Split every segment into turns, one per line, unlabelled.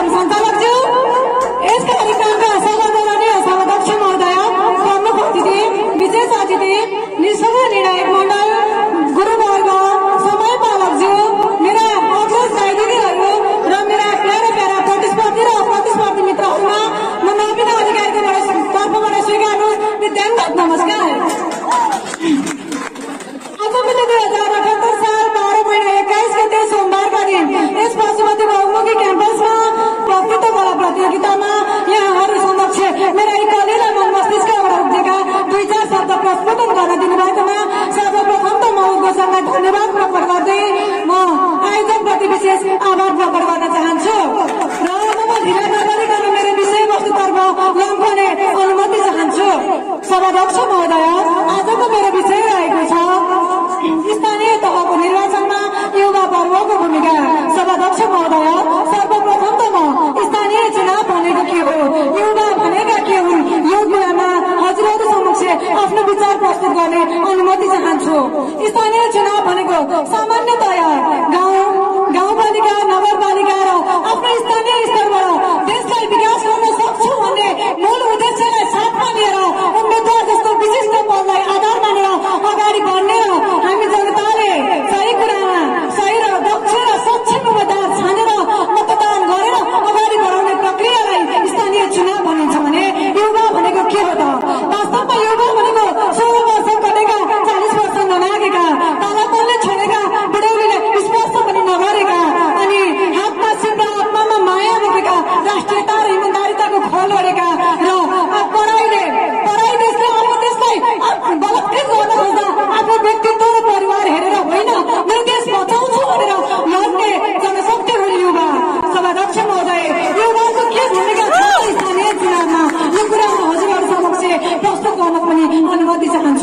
कार्यक्रम सञ्चालकज्यू यस कार्यक्रमका सभादरणीय सभाध्यक्ष महोदय प्रमुख अतिथि विशेष अतिथि निःशुल्क निर्णायक मण्डल गुरुवर्ग समय पालकज्यू मेरा अग्रज दाइ र मेरा प्यारा प्यारा प्रतिस्पर्धी र प्रतिस्पर्धी मित्रहरूमा म नवीन अधिकारीको तर्फबाट स्वीकार्नु विद्याङ्गत नमस्कार आज दुई हज़ार अठहत्तर साल बाह्र महिना एक्काइस गते सोमबारका दिन यस पशुपति बहुमुखी क्याम्पसमा वक्तृत्व कला प्रतियोगितामा यहाँहरू समक्ष मेरा कलिला मन मस्तिष्कबाट उठेका दुई चार शब्द प्रस्तुत गर्न दिनुभएकोमा सर्वप्रथम त म उद्घोषणलाई धन्यवाद प्रकट गर्दै म आयोजकप्रति विशेष आभार प्रकट गर्न चाहन्छु र अब ढिला नगरिकन मेरो विषयवस्तुतर्फ लम्पने अनुमति चाहन्छु सभाध्यक्ष महोदय स्थानीय चुनाव भनेको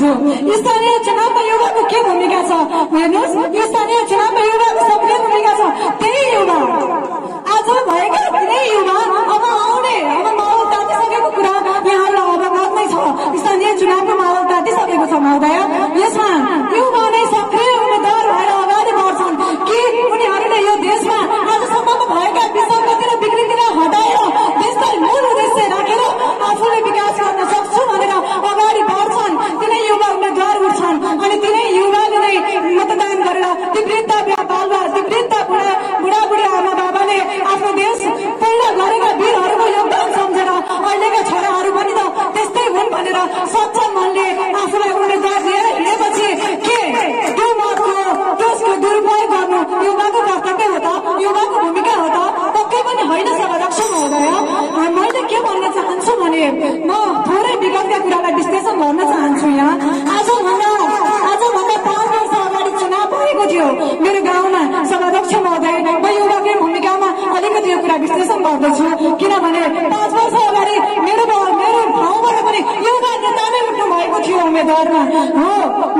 स्थानीय चुनावमा युवाको के भूमिका छ हेर्नुहोस् यो स्थानीय चुनावमा युवाको सक्रिय भूमिका छ त्यही युवा आज भएका तिनै युवा अब आउने अब माहौल तातिसकेको कुरा यहाँलाई अवगत नै छ स्थानीय चुनावको माहौल तातिसकेको छ महोदय सच्चा मनले आफूलाई उम्मेद्वार लिएर हिँडेपछि के? त्यो मतको त्यसको दुरुपयोग गर्नु युवाको कर्तव्य हो त युवाको भूमिका हो त पक्कै पनि होइन सभाध्यक्ष महोदय मैले के भन्न चाहन्छु भने म थोरै विगतका कुरालाई विश्लेषण गर्न चाहन्छु यहाँ आजभन्दा आजभन्दा पाँच वर्ष अगाडि चुनाव भएको थियो। मेरो गाउँमा सभाध्यक्ष महोदय म युवाकै भूमिकामा अलिकति यो कुरा विश्लेषण गर्दैछु। किनभने पाँच वर्ष अगाडि मेरो गाउँ- मेरो ठाउँबाट पनि युवा नेता नै उठ्नु